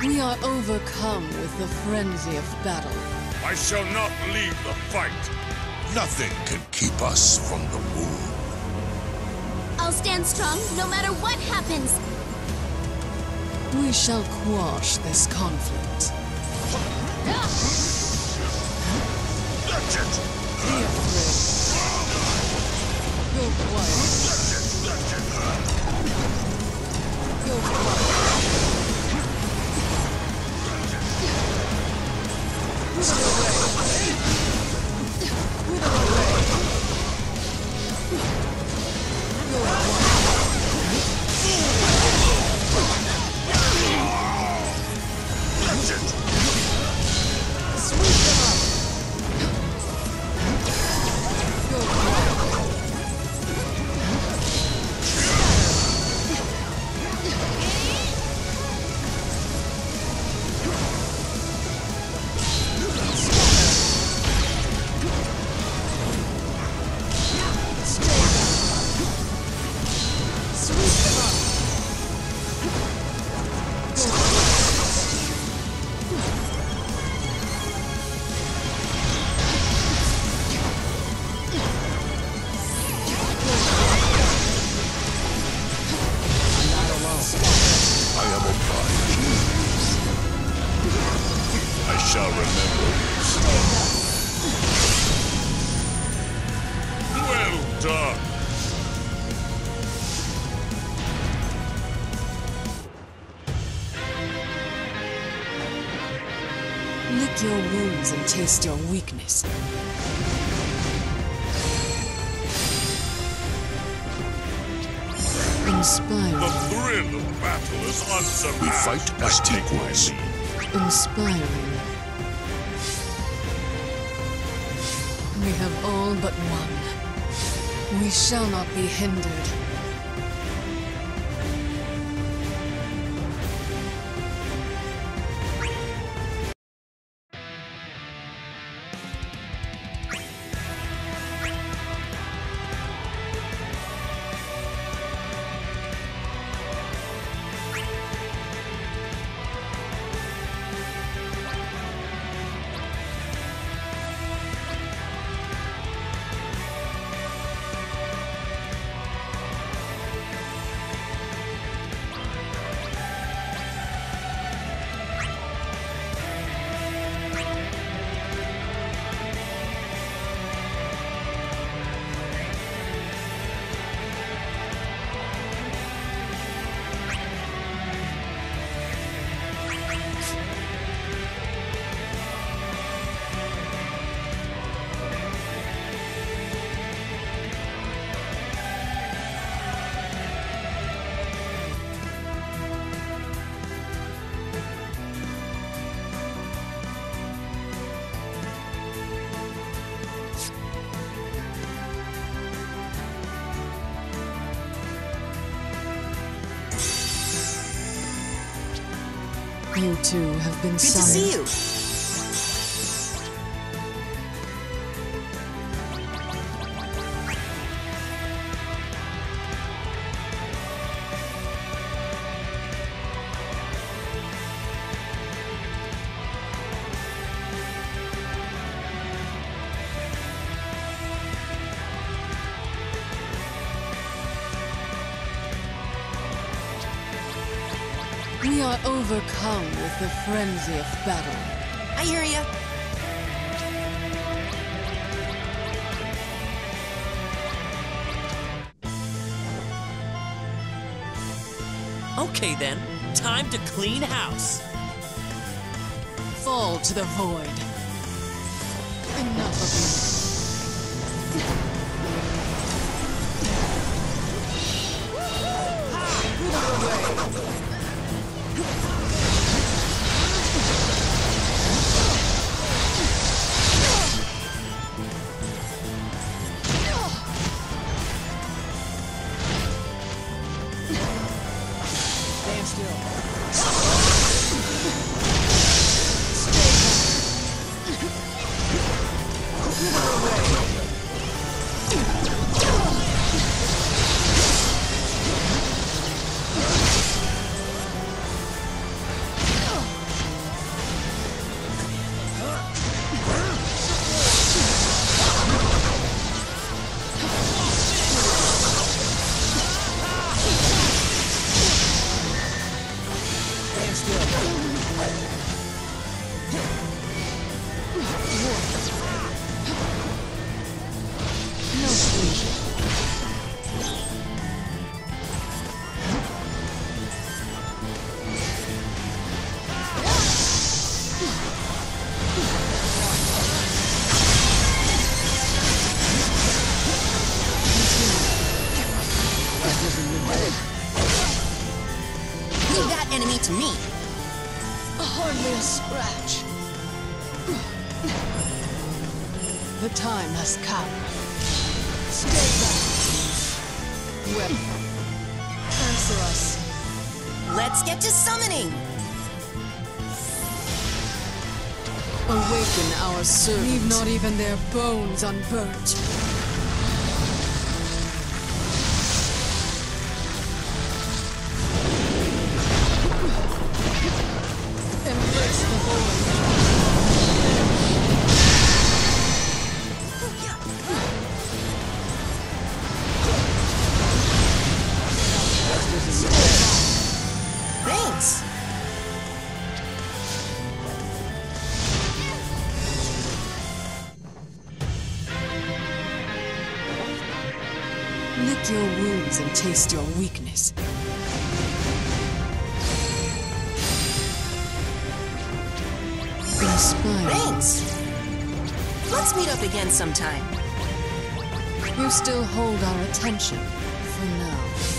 We are overcome with the frenzy of battle. I shall not leave the fight. Nothing can keep us from the moon. I'll stand strong no matter what happens. We shall quash this conflict. That's it! Be afraid. Go quiet. Shall remember this. Well done. Lick your wounds and taste your weakness. The Inspiring. thrill of battle is unsurpassed. We fight as take my equals. Inspiring. We have all but one. We shall not be hindered. You two have been Good to see you. We are overcome with the frenzy of battle. I hear ya. Okay then, time to clean house. Fall to the void. Enough of you. Still. Hardly a scratch. The time has come. Stay back. Well, answer us. Let's get to summoning. Awaken our servants. Leave not even their bones unburnt. Lick your wounds and taste your weakness. Inspiring. Thanks. Let's meet up again sometime. You still hold our attention for now.